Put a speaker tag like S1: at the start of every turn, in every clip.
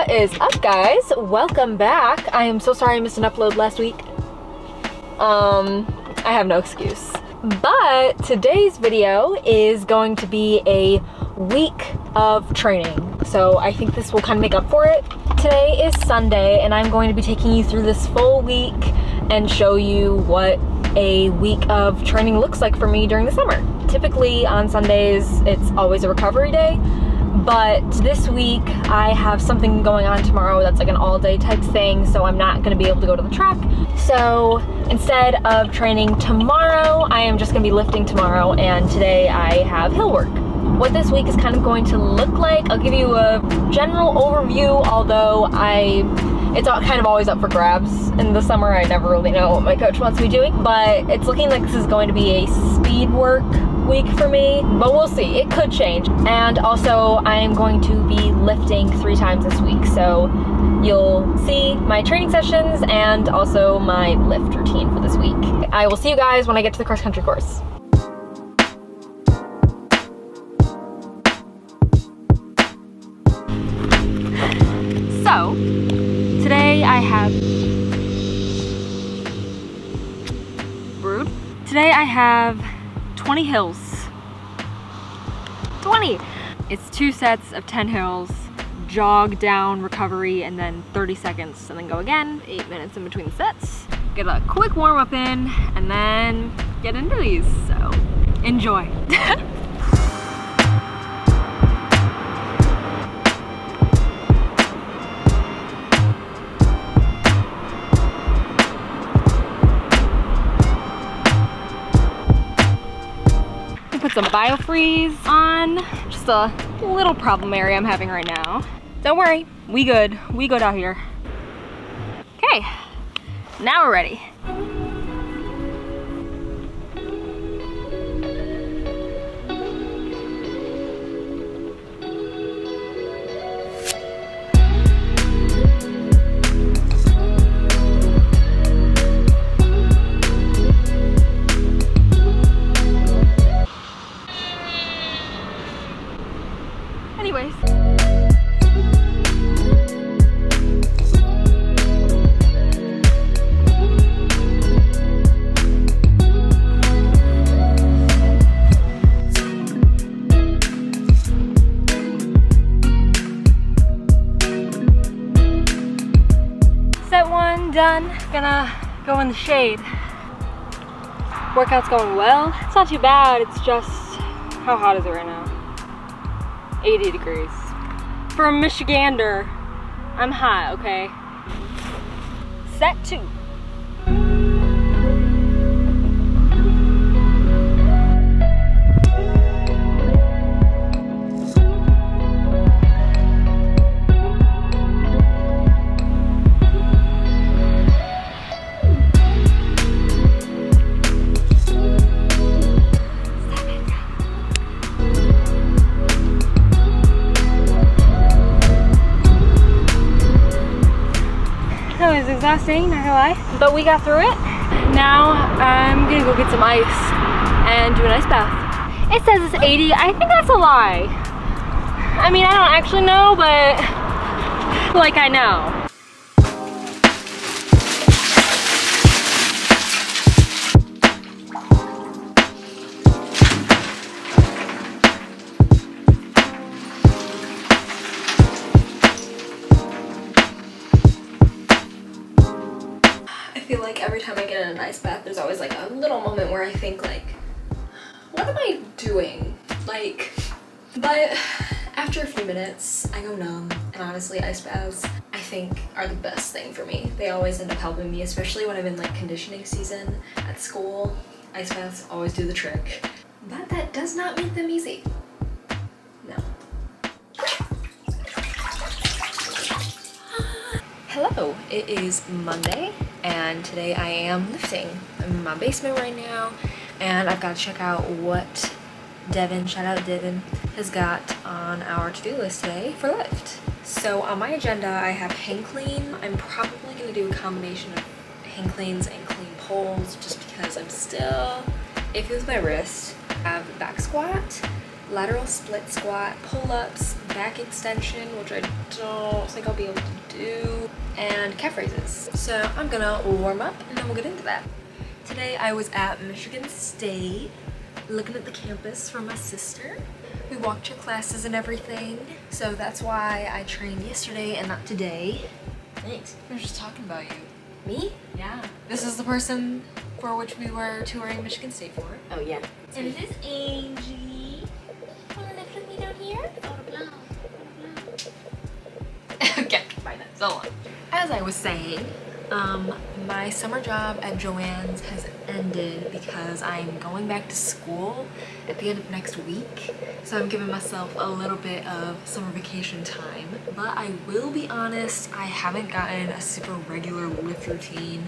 S1: What is up guys? Welcome back. I am so sorry I missed an upload last week. Um, I have no excuse. But today's video is going to be a week of training. So I think this will kind of make up for it. Today is Sunday and I'm going to be taking you through this full week and show you what a week of training looks like for me during the summer. Typically on Sundays, it's always a recovery day, but this week I have something going on tomorrow that's like an all day type thing, so I'm not gonna be able to go to the track. So instead of training tomorrow, I am just gonna be lifting tomorrow, and today I have hill work. What this week is kind of going to look like, I'll give you a general overview, although I it's all kind of always up for grabs in the summer. I never really know what my coach wants me doing, but it's looking like this is going to be a speed work week for me, but we'll see. It could change. And also, I am going to be lifting three times this week, so you'll see my training sessions and also my lift routine for this week. I will see you guys when I get to the cross country course. So, today I have. Today I have 20 hills. 20! It's two sets of 10 hills, jog down, recovery, and then 30 seconds, and then go again. Eight minutes in between sets. Get a quick warm up in, and then get into these, so enjoy. put some biofreeze on. Just a little problem area I'm having right now. Don't worry, we good. We good out here. Okay, now we're ready. Workout's going well. It's not too bad, it's just, how hot is it right now? 80 degrees. For a Michigander, I'm hot, okay? Set two. Not gonna lie. But we got through it. Now I'm gonna go get some ice and do an ice bath. It says it's 80. I think that's a lie. I mean, I don't actually know, but like I know. Like every time I get in an ice bath, there's always like a little moment where I think like, what am I doing? Like, but after a few minutes, I go numb. And honestly, ice baths, I think, are the best thing for me. They always end up helping me, especially when I'm in like conditioning season at school. Ice baths always do the trick. But that does not make them easy. Hello, it is Monday and today I am lifting. I'm in my basement right now and I've got to check out what Devin, shout out Devin, has got on our to-do list today for lift. So on my agenda I have hang clean. I'm probably going to do a combination of hang cleans and clean pulls just because I'm still iffy with my wrist. I have back squat lateral split squat, pull-ups, back extension, which I don't think I'll be able to do, and calf raises. So I'm gonna warm up and then we'll get into that. Today I was at Michigan State looking at the campus for my sister. We walked her classes and everything, so that's why I trained yesterday and not today. Thanks.
S2: We were just talking about you.
S1: Me?
S2: Yeah. This is the person for which we were touring Michigan State for.
S1: Oh yeah.
S3: And this is Angie.
S2: So long.
S1: As I was saying, um, my summer job at Joann's has ended because I'm going back to school at the end of next week. So I'm giving myself a little bit of summer vacation time. But I will be honest, I haven't gotten a super regular lift routine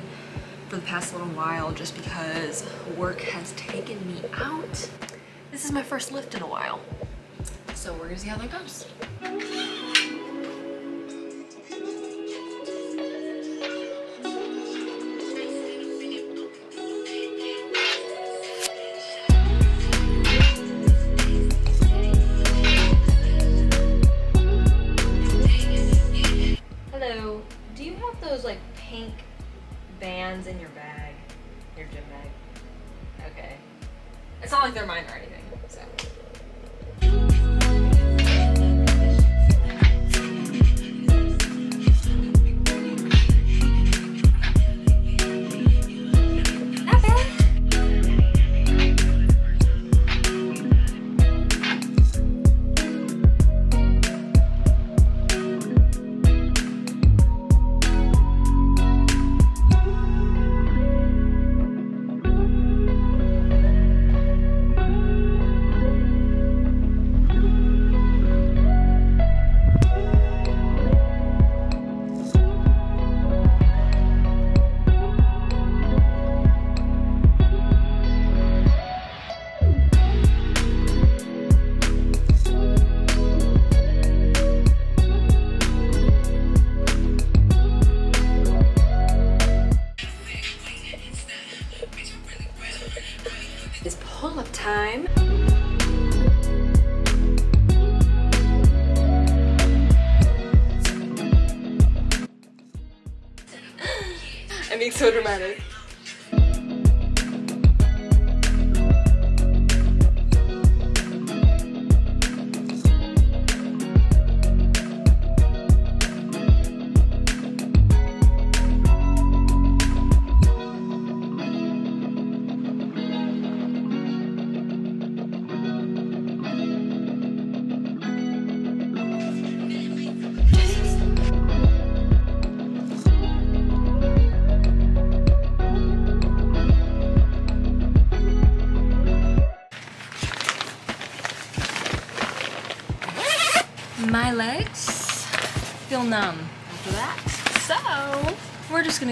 S1: for the past little while just because work has taken me out. This is my first lift in a while. So we're gonna see how that goes.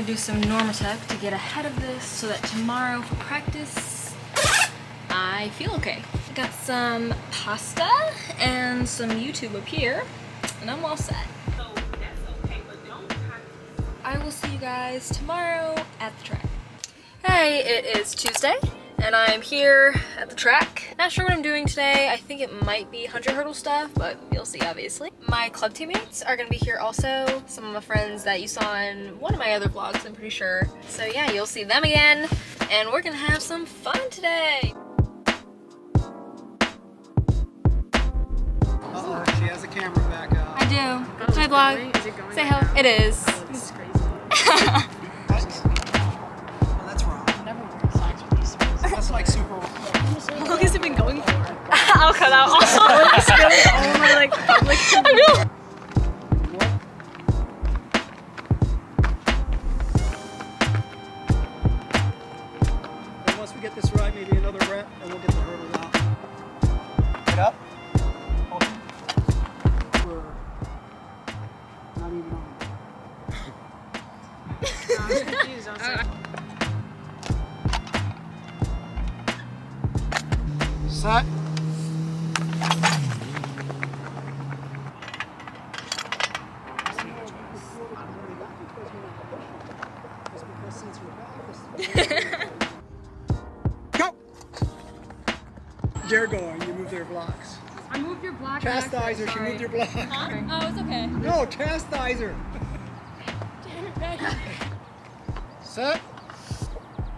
S1: Gonna do some Normatec to get ahead of this so that tomorrow for practice, I feel okay. I got some pasta and some YouTube up here, and I'm all set. I will see you guys tomorrow at the track. Hey, it is Tuesday, and I'm here at the track. Not sure what I'm doing today. I think it might be 100 hurdle stuff, but you'll see obviously. My club teammates are gonna be here also. Some of my friends that you saw in one of my other vlogs, I'm pretty sure. So yeah, you'll see them again, and we're gonna have some fun today.
S4: Uh-oh, she has a camera back up.
S1: I do. It's my vlog.
S2: Is it going
S1: Say hello. It is.
S2: This is crazy.
S4: Oh,
S2: these
S4: like super wrong.
S2: How long has it been going for?
S1: I'll cut out all.
S2: all my like public.
S1: I know.
S4: Then once we get this right, maybe another rep, and we'll get the hurdle out. Get up.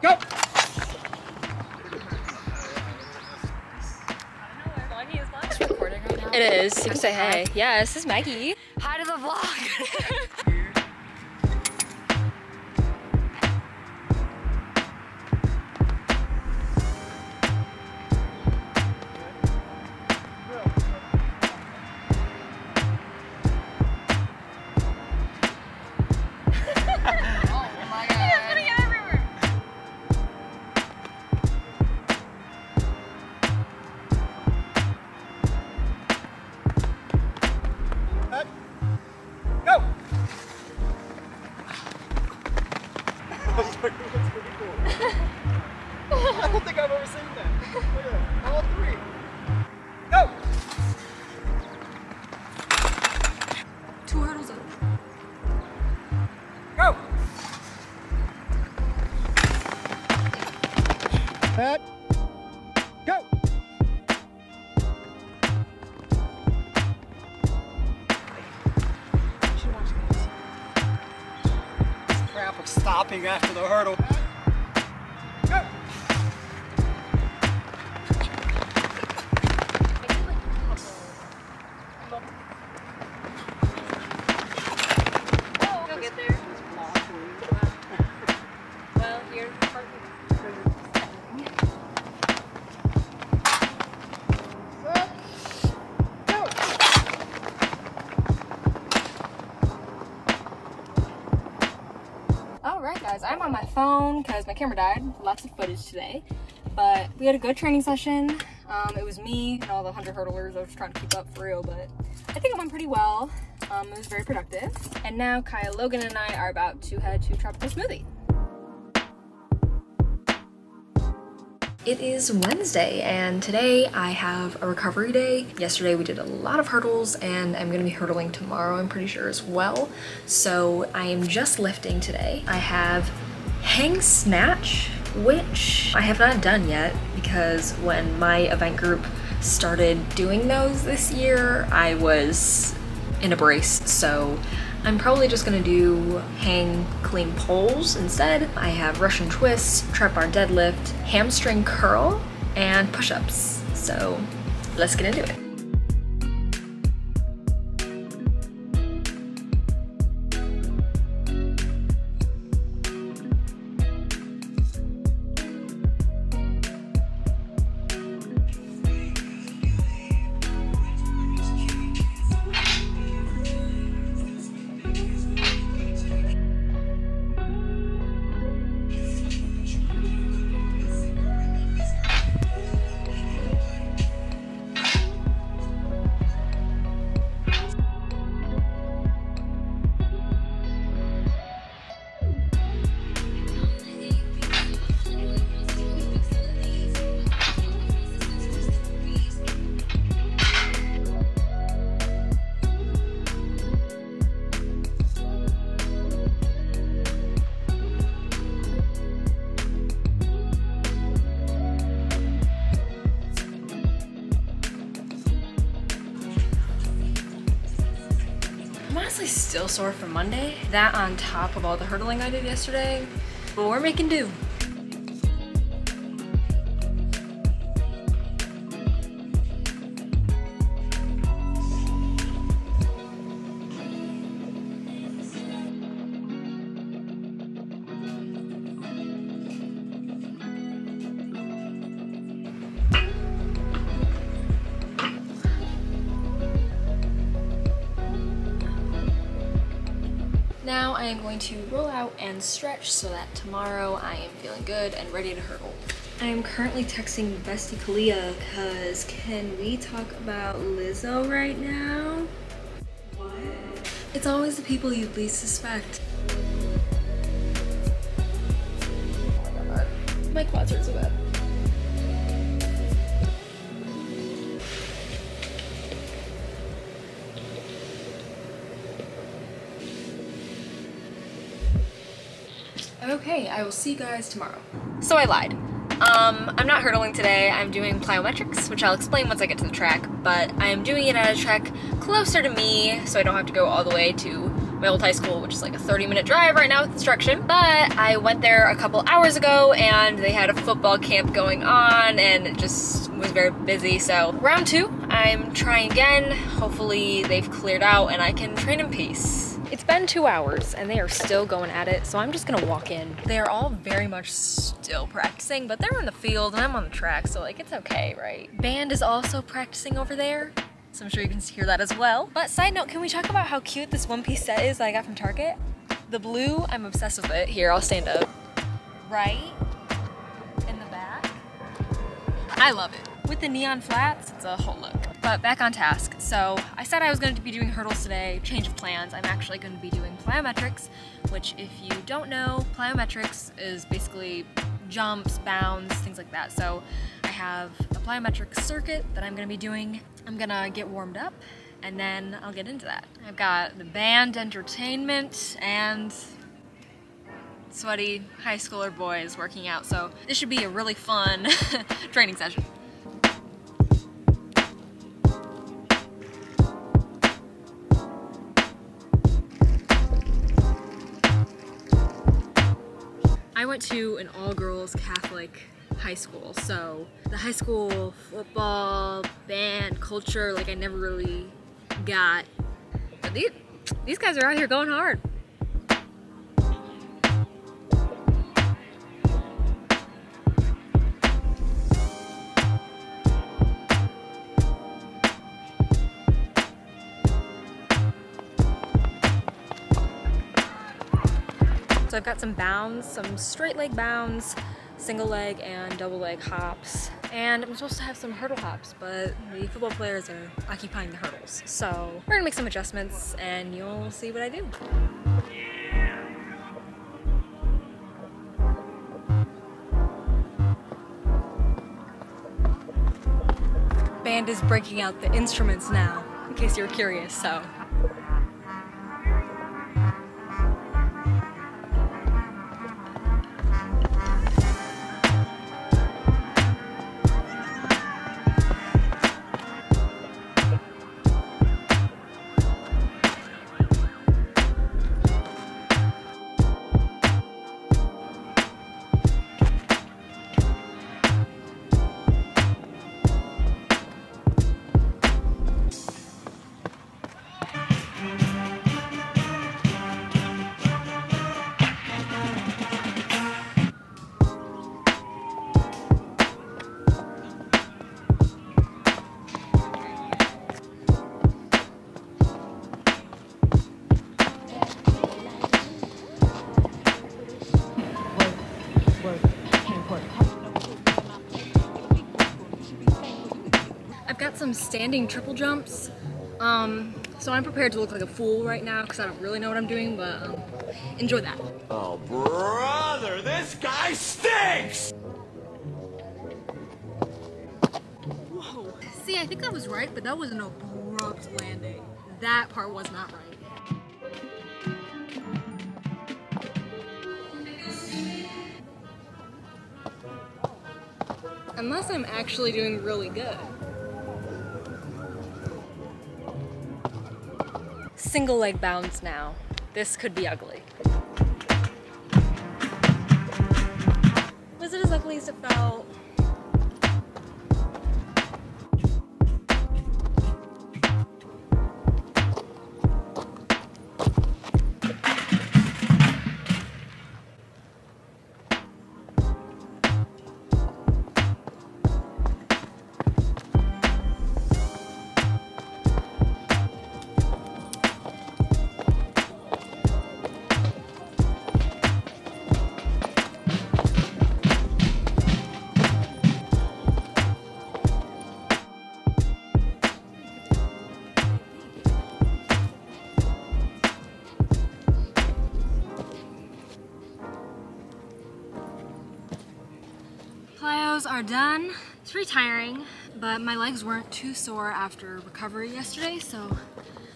S4: Go.
S1: It is. You can say hey. Yeah, this is Maggie. Hi to the vlog.
S4: stopping after the hurdle.
S1: On my phone because my camera died. Lots of footage today. But we had a good training session. Um, it was me and all the 100 hurdlers. I was trying to keep up for real, but I think I went pretty well. Um, it was very productive. And now Kaya Logan and I are about to head to Tropical Smoothie. It is Wednesday and today I have a recovery day. Yesterday we did a lot of hurdles and I'm gonna be hurdling tomorrow I'm pretty sure as well. So I am just lifting today. I have hang snatch which I have not done yet because when my event group started doing those this year I was in a brace so I'm probably just gonna do hang clean pulls instead. I have Russian twist, trap bar deadlift, hamstring curl, and push-ups. So let's get into it. Sore from Monday. That on top of all the hurdling I did yesterday. But we're making do. Now I am going to roll out and stretch so that tomorrow I am feeling good and ready to hurdle. I am currently texting bestie Kalia because can we talk about Lizzo right now? What? It's always the people you least suspect. I will see you guys tomorrow. So I lied. Um, I'm not hurdling today. I'm doing plyometrics, which I'll explain once I get to the track, but I'm doing it at a track closer to me, so I don't have to go all the way to my old high school, which is like a 30 minute drive right now with instruction. But I went there a couple hours ago and they had a football camp going on and it just was very busy. So round two, I'm trying again. Hopefully they've cleared out and I can train in peace. It's been two hours and they are still going at it, so I'm just gonna walk in. They are all very much still practicing, but they're in the field and I'm on the track, so like it's okay, right? Band is also practicing over there. So I'm sure you can hear that as well. But side note, can we talk about how cute this one piece set is that I got from Target? The blue, I'm obsessed with it. Here, I'll stand up. Right in the back. I love it. With the neon flats, it's a whole look. But back on task. So I said I was going to be doing hurdles today, change of plans. I'm actually going to be doing plyometrics, which if you don't know, plyometrics is basically jumps, bounds, things like that. So I have a plyometric circuit that I'm gonna be doing. I'm gonna get warmed up and then I'll get into that. I've got the band entertainment and sweaty high schooler boys working out. So this should be a really fun training session. Went to an all-girls Catholic high school, so the high school football, band, culture, like I never really got. But these, these guys are out here going hard. So I've got some bounds, some straight leg bounds, single leg and double leg hops. And I'm supposed to have some hurdle hops, but the football players are occupying the hurdles. So we're gonna make some adjustments and you'll see what I do. Band is breaking out the instruments now, in case you're curious, so I've got some standing triple jumps. Um, so I'm prepared to look like a fool right now because I don't really know what I'm doing, but um, enjoy that.
S5: Oh, brother, this guy stinks!
S1: Whoa. See, I think I was right, but that was an abrupt landing. That part was not right. Unless I'm actually doing really good. Single leg bounds now. This could be ugly. Was it as ugly as it felt? Are done. It's pretty tiring, but my legs weren't too sore after recovery yesterday, so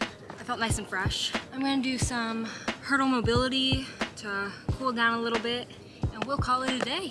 S1: I felt nice and fresh. I'm gonna do some hurdle mobility to cool down a little bit, and we'll call it a day.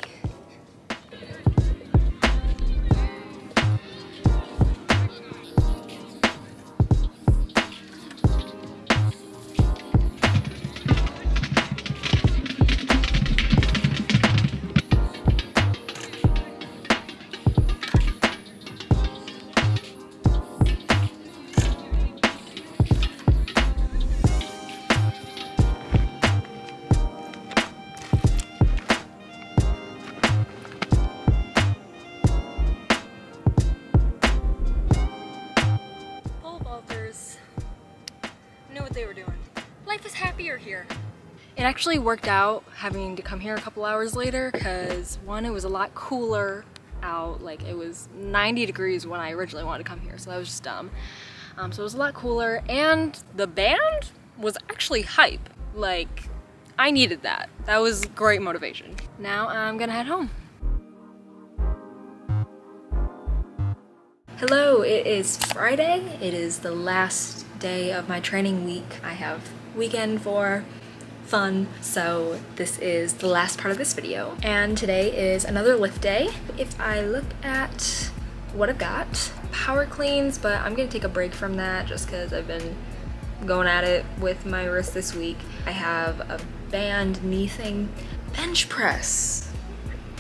S1: They were doing. Life is happier here. It actually worked out having to come here a couple hours later because one, it was a lot cooler out. Like it was 90 degrees when I originally wanted to come here, so that was just dumb. Um, so it was a lot cooler and the band was actually hype. Like I needed that. That was great motivation. Now I'm gonna head home. Hello, it is Friday. It is the last day of my training week. I have weekend for fun, so this is the last part of this video. And today is another lift day. If I look at what I've got, power cleans, but I'm gonna take a break from that just because I've been going at it with my wrist this week. I have a band knee thing, bench press.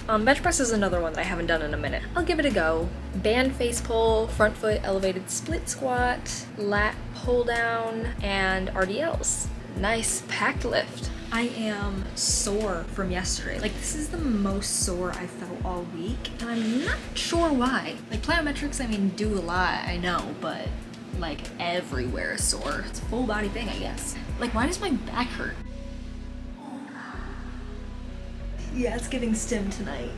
S1: Um, bench press is another one that I haven't done in a minute. I'll give it a go. Band face pull, front foot elevated split squat, lat pull down, and RDLs. Nice packed lift. I am sore from yesterday. Like this is the most sore I felt all week and I'm not sure why. Like plyometrics, I mean, do a lot, I know, but like everywhere is sore. It's a full body thing, I guess. Like why does my back hurt? Yeah, it's getting stim tonight.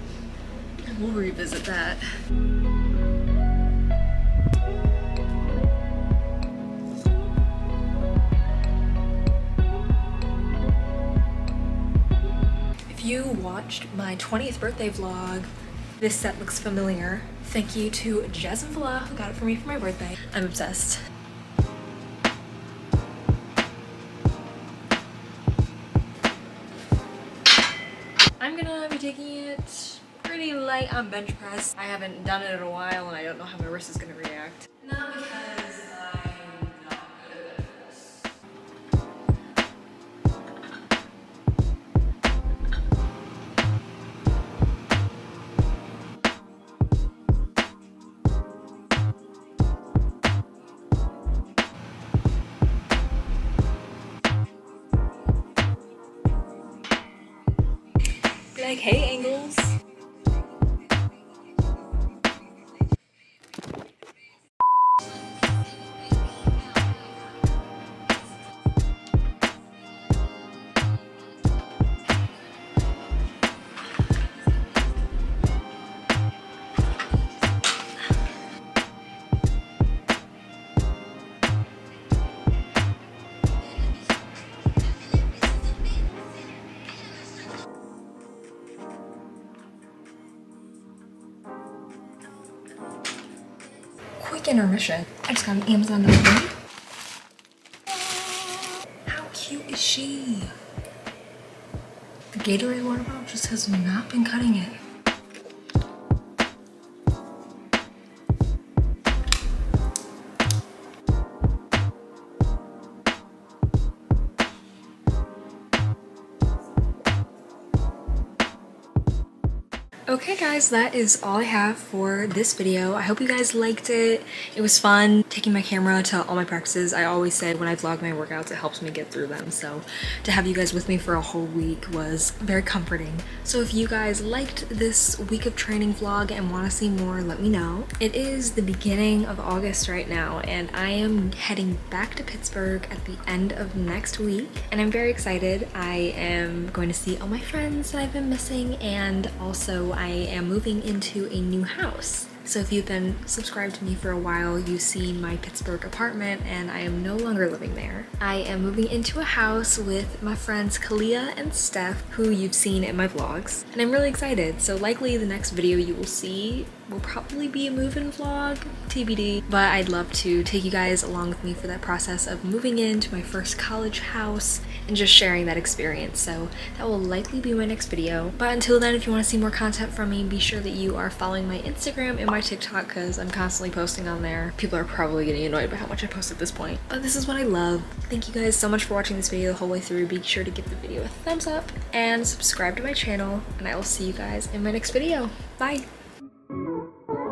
S1: We'll revisit that. If you watched my 20th birthday vlog, this set looks familiar. Thank you to Jasmine Villa who got it for me for my birthday. I'm obsessed. Gonna be taking it pretty light on bench press. I haven't done it in a while and I don't know how my wrist is gonna react. Not because intermission. I just got an Amazon delivery. How cute is she? The Gatorade water bottle just has not been cutting it. Okay guys, that is all I have for this video. I hope you guys liked it. It was fun taking my camera to all my practices. I always said when I vlog my workouts, it helps me get through them. So to have you guys with me for a whole week was very comforting. So if you guys liked this week of training vlog and want to see more, let me know. It is the beginning of August right now and I am heading back to Pittsburgh at the end of next week. And I'm very excited. I am going to see all my friends that I've been missing and also I am moving into a new house. So if you've been subscribed to me for a while, you've seen my Pittsburgh apartment and I am no longer living there. I am moving into a house with my friends Kalia and Steph, who you've seen in my vlogs. And I'm really excited. So likely the next video you will see will probably be a move-in vlog, TBD. But I'd love to take you guys along with me for that process of moving into my first college house and just sharing that experience. So that will likely be my next video. But until then, if you want to see more content from me, be sure that you are following my Instagram and my TikTok because I'm constantly posting on there. People are probably getting annoyed by how much I post at this point. But this is what I love. Thank you guys so much for watching this video the whole way through. Be sure to give the video a thumbs up and subscribe to my channel and I will see you guys in my next video. Bye! Thank you.